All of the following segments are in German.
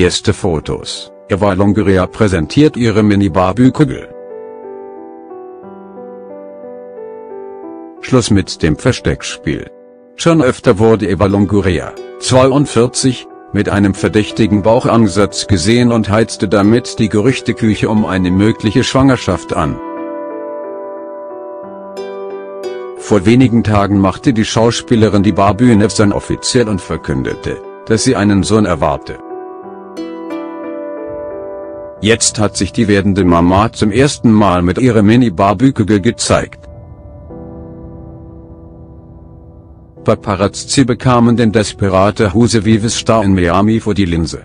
Erste Fotos, Eva Longoria präsentiert ihre Mini-Barbie-Kugel. Schluss mit dem Versteckspiel. Schon öfter wurde Eva Longoria, 42, mit einem verdächtigen Bauchansatz gesehen und heizte damit die Gerüchteküche um eine mögliche Schwangerschaft an. Vor wenigen Tagen machte die Schauspielerin die Barbie dann offiziell und verkündete, dass sie einen Sohn erwarte. Jetzt hat sich die werdende Mama zum ersten Mal mit ihrer Mini-Barbie-Kugel gezeigt. Paparazzi bekamen den Desperate Huse-Vives-Star in Miami vor die Linse.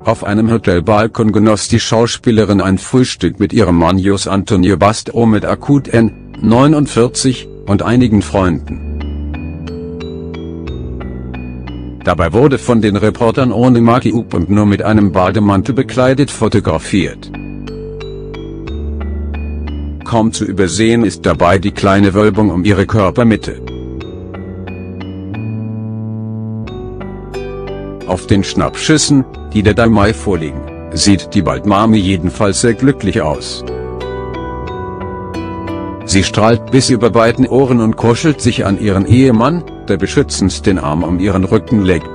Auf einem Hotelbalkon genoss die Schauspielerin ein Frühstück mit ihrem Mann Jos Antonio Basto mit Akut N. 49 und einigen Freunden. Dabei wurde von den Reportern ohne Make-up und nur mit einem Bademantel bekleidet fotografiert. Kaum zu übersehen ist dabei die kleine Wölbung um ihre Körpermitte. Auf den Schnappschüssen, die der Dalmai vorliegen, sieht die Baldmami jedenfalls sehr glücklich aus. Sie strahlt bis über beiden Ohren und kuschelt sich an ihren Ehemann, der beschützend den Arm um ihren Rücken legt.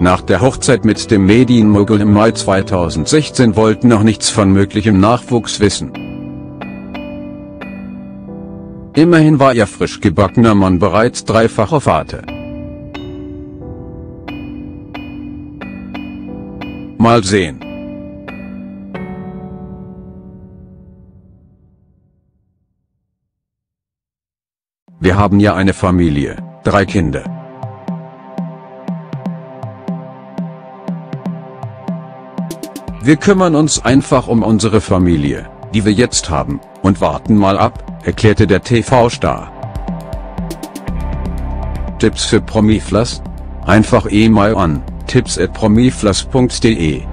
Nach der Hochzeit mit dem Medienmogul im Mai 2016 wollten noch nichts von möglichem Nachwuchs wissen. Immerhin war ihr frisch gebackener Mann bereits dreifacher Vater. Mal sehen. Wir haben ja eine Familie, drei Kinder. Wir kümmern uns einfach um unsere Familie, die wir jetzt haben, und warten mal ab, erklärte der TV-Star. Tipps für Promiflas? Einfach E-Mail an tipps@promiflas.de